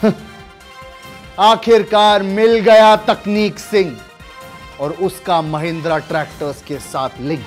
आखिरकार मिल गया तकनीक सिंह और उसका महिंद्रा ट्रैक्टर्स के साथ लिंक।